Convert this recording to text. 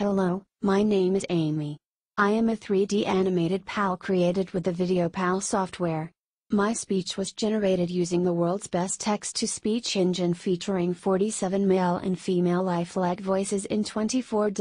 Hello, my name is Amy. I am a 3D animated pal created with the VideoPal software. My speech was generated using the world's best text to speech engine featuring 47 male and female lifelike voices in 24